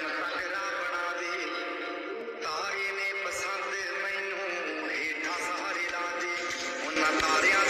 ਜਾਨ ਤਗੜਾ ਬਣਾ ਦੇ ਤਾਰੇ ਨੇ ਪਸੰਦ ਮੈਨੂੰ ਹੇਠਾਂ ਸਹਾਰੇ ਲਾ ਦੇ ਉਹਨਾਂ ਤਾਰਿਆਂ ਦੇ